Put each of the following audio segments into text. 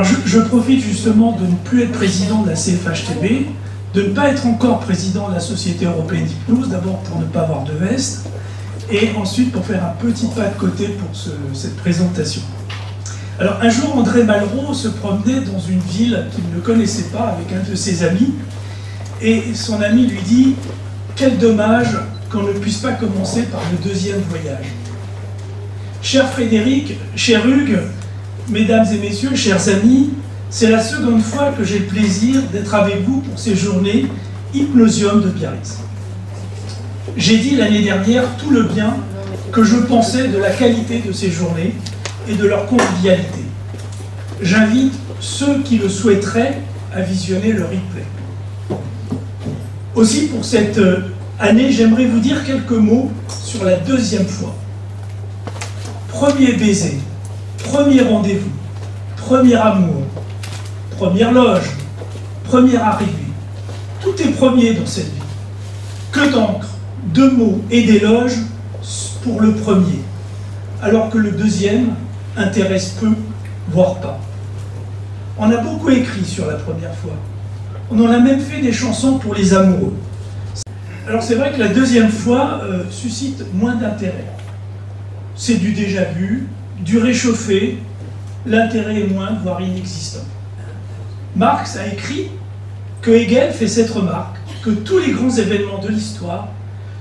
Alors je, profite justement de ne plus être président de la CFHTB, de ne pas être encore président de la Société européenne d'hypnose, d'abord pour ne pas avoir de veste, et ensuite pour faire un petit pas de côté pour cette présentation. Alors un jour, André Malraux se promenait dans une ville qu'il ne connaissait pas avec un de ses amis, et son ami lui dit Quel dommage qu'on ne puisse pas commencer par le deuxième voyage. Cher Frédéric, cher Hugues, mesdames et messieurs, chers amis, c'est la seconde fois que j'ai le plaisir d'être avec vous pour ces journées Hypnosium de Biarritz. J'ai dit l'année dernière tout le bien que je pensais de la qualité de ces journées et de leur convivialité. J'invite ceux qui le souhaiteraient à visionner le replay. Aussi, pour cette euh, année, j'aimerais vous dire quelques mots sur la deuxième fois. Premier baiser, premier rendez-vous, premier amour, première loge, première arrivée. Tout est premier dans cette vie. Que d'encre, de mots et d'éloges pour le premier, alors que le deuxième intéresse peu, voire pas. On a beaucoup écrit sur la première fois. On en a même fait des chansons pour les amoureux. Alors c'est vrai que la deuxième fois euh, suscite moins d'intérêt. C'est du déjà vu, du réchauffé, l'intérêt est moins, voire inexistant. Marx a écrit que Hegel fait cette remarque, que tous les grands événements de l'histoire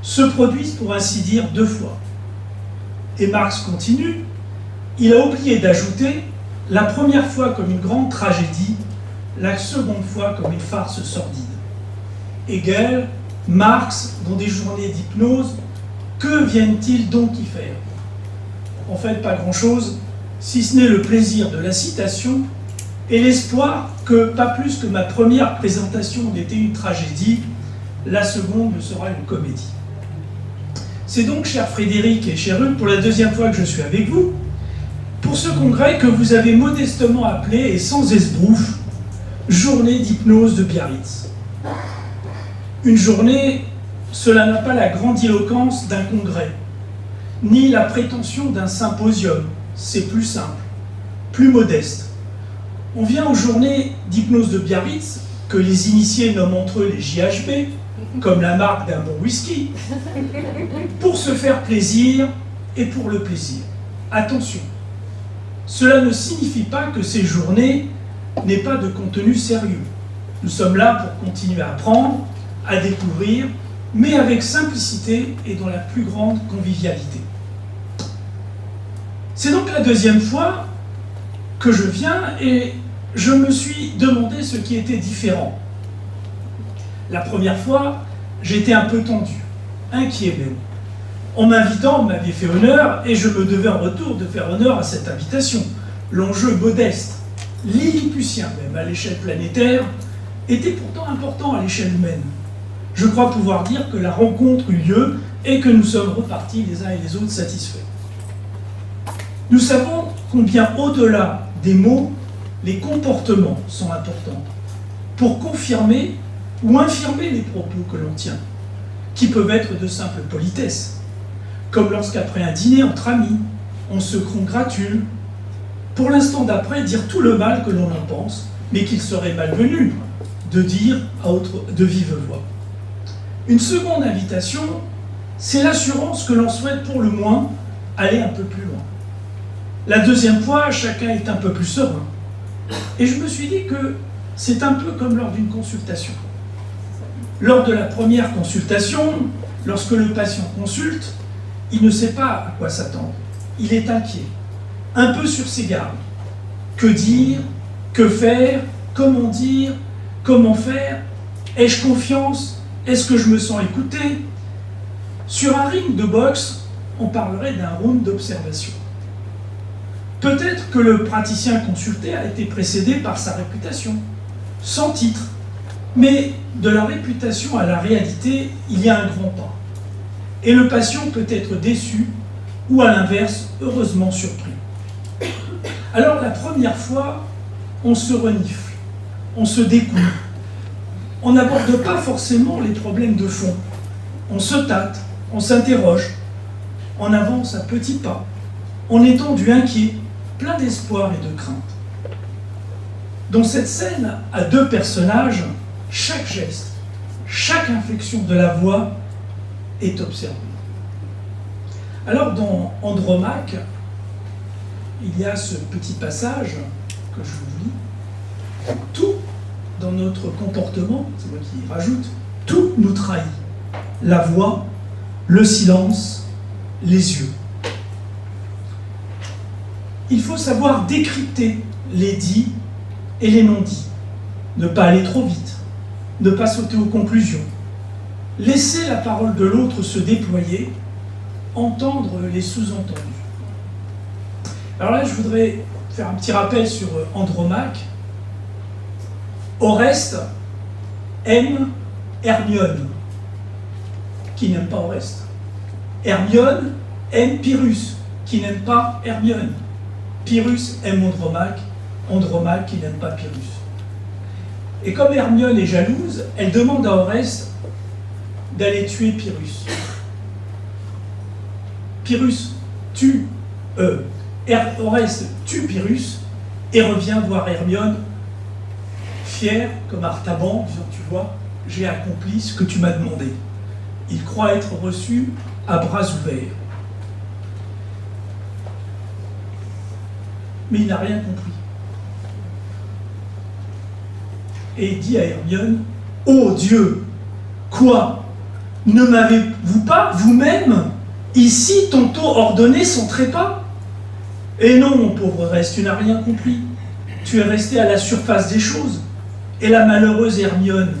se produisent pour ainsi dire deux fois. Et Marx continue, il a oublié d'ajouter la première fois comme une grande tragédie, la seconde fois comme une farce sordide. Hegel, Marx, dans des journées d'hypnose, que viennent-ils donc y faire? En fait, pas grand-chose, si ce n'est le plaisir de la citation et l'espoir que, pas plus que ma première présentation n'était une tragédie, la seconde sera une comédie. C'est donc, cher Frédéric et cher Hugues, pour la deuxième fois que je suis avec vous, pour ce congrès que vous avez modestement appelé, et sans esbrouf, Journée d'hypnose de Biarritz. Une journée, cela n'a pas la grandiloquence d'un congrès, ni la prétention d'un symposium, c'est plus simple, plus modeste. On vient aux journées d'hypnose de Biarritz, que les initiés nomment entre eux les JHB, comme la marque d'un bon whisky, pour se faire plaisir et pour le plaisir. Attention, cela ne signifie pas que ces journées n'aient pas de contenu sérieux. Nous sommes là pour continuer à apprendre, à découvrir, mais avec simplicité et dans la plus grande convivialité. C'est donc la deuxième fois que je viens et je me suis demandé ce qui était différent. La première fois, j'étais un peu tendu, inquiet même. En m'invitant, on m'avait fait honneur et je me devais en retour de faire honneur à cette invitation. L'enjeu modeste, lilliputien même à l'échelle planétaire, était pourtant important à l'échelle humaine. Je crois pouvoir dire que la rencontre eut lieu et que nous sommes repartis les uns et les autres satisfaits. Nous savons combien au-delà des mots, les comportements sont importants pour confirmer ou infirmer les propos que l'on tient, qui peuvent être de simple politesse, comme lorsqu'après un dîner entre amis, on se congratule, pour l'instant d'après dire tout le mal que l'on en pense, mais qu'il serait malvenu de dire à autre, de vive voix. Une seconde invitation, c'est l'assurance que l'on souhaite pour le moins aller un peu plus loin. La deuxième fois, chacun est un peu plus serein. Et je me suis dit que c'est un peu comme lors d'une consultation. Lors de la première consultation, lorsque le patient consulte, il ne sait pas à quoi s'attendre. Il est inquiet, un peu sur ses gardes. Que dire Que faire Comment dire Comment faire Ai-je confiance Est-ce que je me sens écouté? Sur un ring de boxe, on parlerait d'un round d'observation. Peut-être que le praticien consulté a été précédé par sa réputation, sans titre. Mais de la réputation à la réalité, il y a un grand pas. Et le patient peut être déçu ou à l'inverse, heureusement surpris. Alors la première fois, on se renifle, on se découvre. On n'aborde pas forcément les problèmes de fond. On se tâte, on s'interroge, on avance à petits pas, on est tendu, inquiet, plein d'espoir et de crainte. Dans cette scène, à deux personnages, chaque geste, chaque inflexion de la voix est observée. Alors dans Andromaque, il y a ce petit passage que je vous lis. Tout dans notre comportement, c'est moi qui rajoute, tout nous trahit. La voix, le silence, les yeux. Il faut savoir décrypter les dits et les non-dits. Ne pas aller trop vite, ne pas sauter aux conclusions. Laisser la parole de l'autre se déployer, entendre les sous-entendus. Alors là, je voudrais faire un petit rappel sur Andromaque. Oreste aime Hermione, qui n'aime pas Oreste? Hermione aime Pyrrhus, qui n'aime pas Hermione. Pyrrhus aime Andromaque, Andromaque qui n'aime pas Pyrrhus. Et comme Hermione est jalouse, elle demande à Oreste d'aller tuer Pyrrhus. Pyrrhus tue, euh, Oreste tue Pyrrhus et revient voir Hermione, fier comme Artaban, disant Tu vois, j'ai accompli ce que tu m'as demandé. Il croit être reçu à bras ouverts. Mais il n'a rien compris. Et il dit à Hermione Ô Dieu, quoi Ne m'avez-vous pas vous-même ici tantôt ordonné son trépas? Et non, mon pauvre reste, tu n'as rien compris. Tu es resté à la surface des choses. Et la malheureuse Hermione,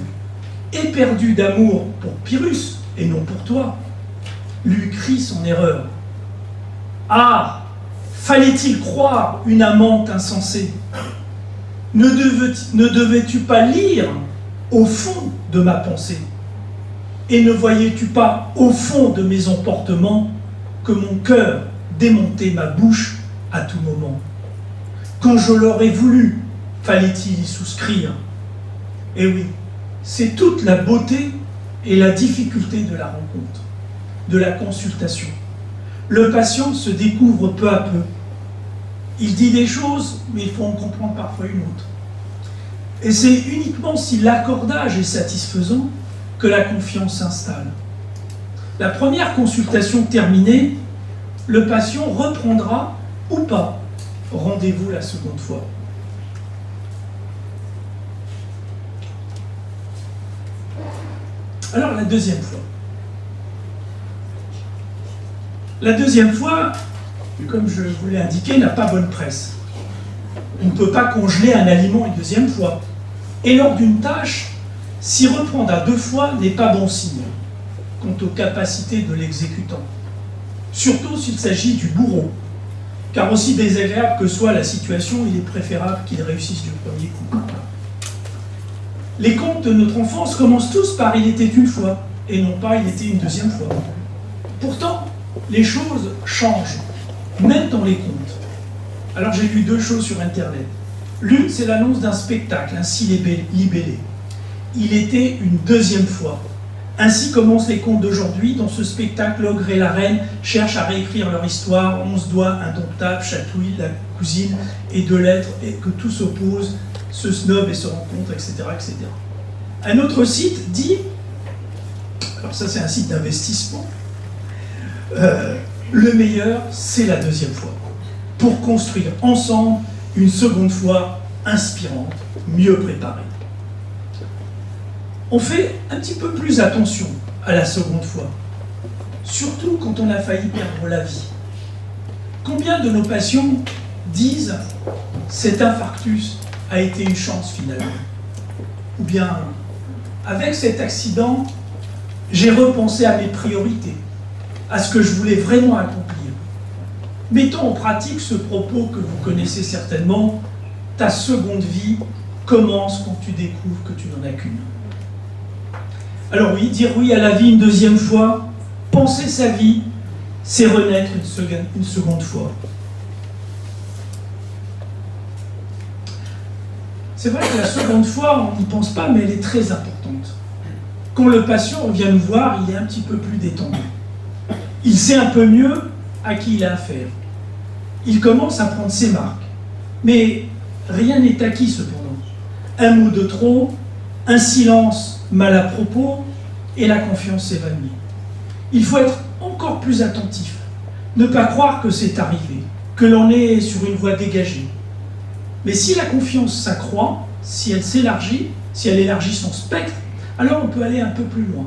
éperdue d'amour pour Pyrrhus et non pour toi, lui crie son erreur. Ah Fallait-il croire une amante insensée? Ne devais-tu pas lire au fond de ma pensée? Et ne voyais-tu pas au fond de mes emportements que mon cœur démontait ma bouche à tout moment? Quand je l'aurais voulu, fallait-il y souscrire? Eh oui, c'est toute la beauté et la difficulté de la rencontre, de la consultation. Le patient se découvre peu à peu. Il dit des choses, mais il faut en comprendre parfois une autre. Et c'est uniquement si l'accordage est satisfaisant que la confiance s'installe. La première consultation terminée, le patient reprendra ou pas rendez-vous la seconde fois. Alors la deuxième fois. La deuxième fois, comme je vous l'ai indiqué, n'a pas bonne presse. On ne peut pas congeler un aliment une deuxième fois. Et lors d'une tâche, s'y reprendre à deux fois n'est pas bon signe quant aux capacités de l'exécutant. Surtout s'il s'agit du bourreau. Car aussi désagréable que soit la situation, il est préférable qu'il réussisse du premier coup. Les contes de notre enfance commencent tous par il était une fois, et non pas il était une deuxième fois. Pourtant, les choses changent, même dans les contes. Alors j'ai lu deux choses sur Internet. L'une, c'est l'annonce d'un spectacle, ainsi libellé. Il était une deuxième fois. Ainsi commencent les contes d'aujourd'hui. Dans ce spectacle, l'ogre et la reine cherchent à réécrire leur histoire. Onze doigts indomptables, chatouille, la cousine et deux lettres, et que tout s'oppose, se snob et se rencontre, etc., etc. Un autre site dit, alors ça c'est un site d'investissement, euh, le meilleur, c'est la deuxième fois, pour construire ensemble une seconde fois inspirante, mieux préparée. On fait un petit peu plus attention à la seconde fois, surtout quand on a failli perdre la vie. Combien de nos patients disent cet infarctus a été une chance finalement Ou bien, avec cet accident, j'ai repensé à mes priorités, à ce que je voulais vraiment accomplir. Mettons en pratique ce propos que vous connaissez certainement, ta seconde vie commence quand tu découvres que tu n'en as qu'une. Alors oui, dire oui à la vie une deuxième fois, penser sa vie, c'est renaître une seconde, fois. C'est vrai que la seconde fois, on n'y pense pas, mais elle est très importante. Quand le patient vient nous voir, il est un petit peu plus détendu. Il sait un peu mieux à qui il a affaire. Il commence à prendre ses marques. Mais rien n'est acquis cependant. un mot de trop, un silence mal à propos, et la confiance s'évanouit. Il faut être encore plus attentif, ne pas croire que c'est arrivé, que l'on est sur une voie dégagée. Mais si la confiance s'accroît, si elle s'élargit, si elle élargit son spectre, alors on peut aller un peu plus loin.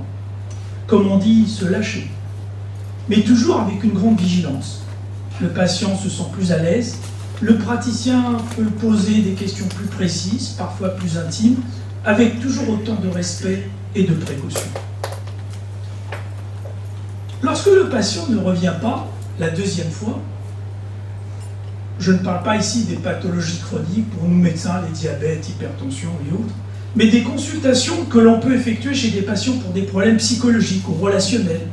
Comme on dit, se lâcher. Mais toujours avec une grande vigilance. Le patient se sent plus à l'aise, le praticien peut poser des questions plus précises, parfois plus intimes, avec toujours autant de respect et de précaution. Lorsque le patient ne revient pas la deuxième fois, je ne parle pas ici des pathologies chroniques pour nous médecins, les diabètes, hypertension et autres, mais des consultations que l'on peut effectuer chez des patients pour des problèmes psychologiques ou relationnels.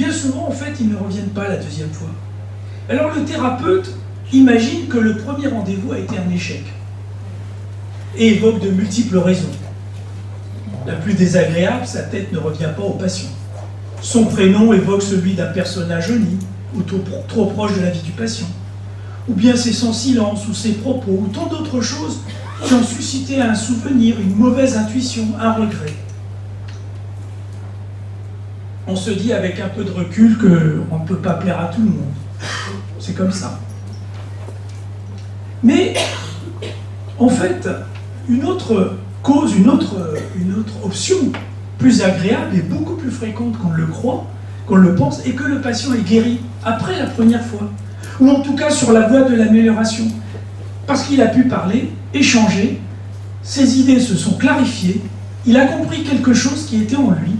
Bien souvent, en fait, ils ne reviennent pas la deuxième fois. Alors le thérapeute imagine que le premier rendez-vous a été un échec et évoque de multiples raisons. La plus désagréable, sa tête ne revient pas au patient. Son prénom évoque celui d'un personnage uni ou trop, proche de la vie du patient. Ou bien c'est son silence ou ses propos ou tant d'autres choses qui ont suscité un souvenir, une mauvaise intuition, un regret. On se dit avec un peu de recul qu'on ne peut pas plaire à tout le monde. C'est comme ça. Mais en fait, une autre cause, une autre, option plus agréable et beaucoup plus fréquente qu'on le croit, qu'on le pense, et que le patient est guéri après la première fois, ou en tout cas sur la voie de l'amélioration, parce qu'il a pu parler, échanger, ses idées se sont clarifiées, il a compris quelque chose qui était en lui,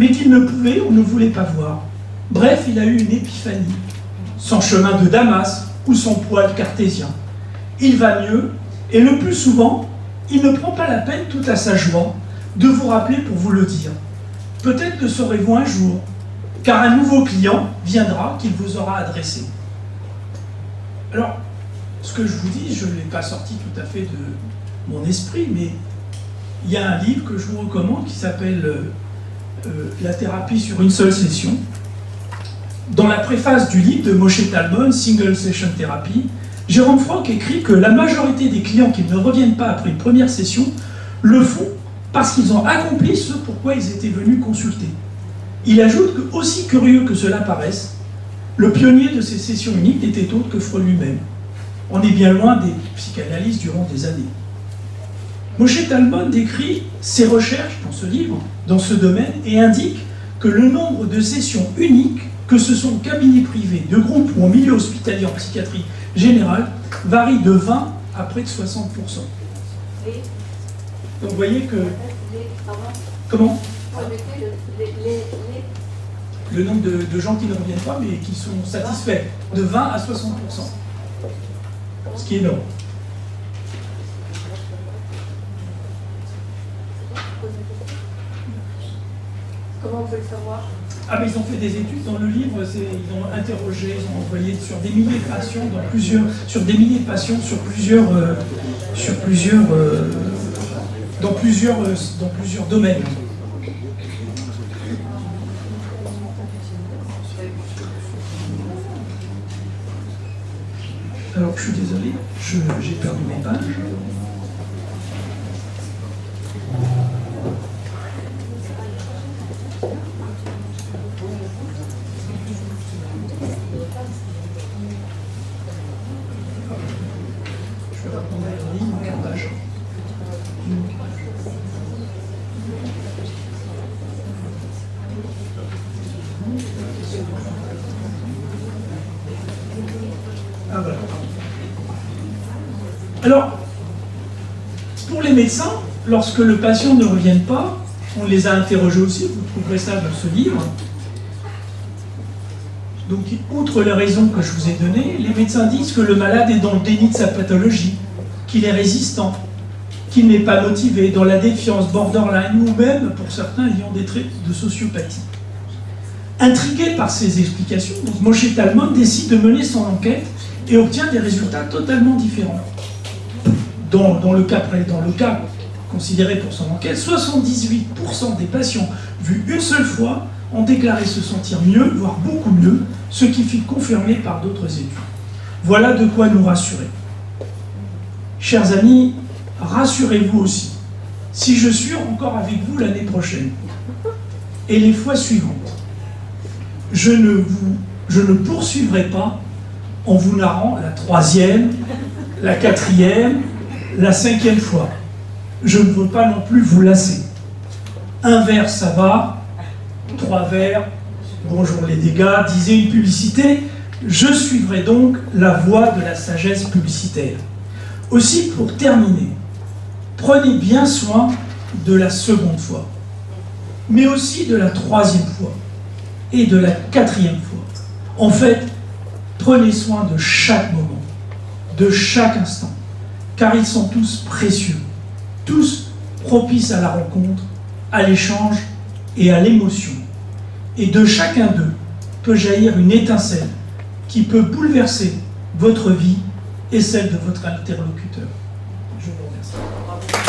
mais qu'il ne pouvait ou ne voulait pas voir. Bref, il a eu une épiphanie, son chemin de Damas ou son poil cartésien. Il va mieux, et le plus souvent, il ne prend pas la peine tout à sa joie de vous rappeler pour vous le dire. Peut-être le saurez-vous un jour, car un nouveau client viendra qu'il vous aura adressé. Alors, ce que je vous dis, je ne l'ai pas sorti tout à fait de mon esprit, mais il y a un livre que je vous recommande qui s'appelle euh, La thérapie sur une seule session. Dans la préface du livre de Moshe Talmon, Single Session Therapy, Jérôme Franck écrit que la majorité des clients qui ne reviennent pas après une première session le font parce qu'ils ont accompli ce pourquoi ils étaient venus consulter. Il ajoute que, aussi curieux que cela paraisse, le pionnier de ces sessions uniques n'était autre que Freud lui-même. On est bien loin des psychanalystes durant des années. Moshe Talmon décrit ses recherches dans ce livre, dans ce domaine, et indique que le nombre de sessions uniques, que ce sont cabinets privés, de groupes ou en milieu hospitalier en psychiatrie générale, varie de 20 à près de 60%. Donc vous voyez que... Comment? Le nombre de, gens qui ne reviennent pas mais qui sont satisfaits, de 20 à 60%. Ce qui est énorme. Comment on peut le ah mais ils ont fait des études dans le livre, ils ont interrogé, ils ont envoyé sur des milliers de patients dans plusieurs, sur des milliers de patients sur plusieurs, euh, sur plusieurs euh, dans plusieurs, euh, dans plusieurs domaines. Alors, je suis désolé, j'ai perdu mes pages. Lorsque le patient ne revient pas, on les a interrogés aussi, vous trouverez ça dans ce livre. Donc, outre les raisons que je vous ai données, les médecins disent que le malade est dans le déni de sa pathologie, qu'il est résistant, qu'il n'est pas motivé, dans la défiance borderline ou même, pour certains, ayant des traits de sociopathie. Intrigué par ces explications, Moshe Talmon décide de mener son enquête et obtient des résultats totalement différents. Dans, le, cas, dans le cas considéré pour son enquête, 78% des patients vus une seule fois ont déclaré se sentir mieux, voire beaucoup mieux, ce qui fut confirmé par d'autres études. Voilà de quoi nous rassurer. Chers amis, rassurez-vous aussi, si je suis encore avec vous l'année prochaine et les fois suivantes, je ne, vous, je ne poursuivrai pas en vous narrant la troisième, la quatrième, la cinquième fois. Je ne veux pas non plus vous lasser. Un verre, ça va. Trois verres, bonjour les dégâts, disait une publicité. Je suivrai donc la voie de la sagesse publicitaire. Aussi, pour terminer, prenez bien soin de la seconde fois, mais aussi de la troisième fois et de la quatrième fois. En fait, prenez soin de chaque moment, de chaque instant, car ils sont tous précieux, tous propices à la rencontre, à l'échange et à l'émotion. Et de chacun d'eux peut jaillir une étincelle qui peut bouleverser votre vie et celle de votre interlocuteur. Je vous remercie.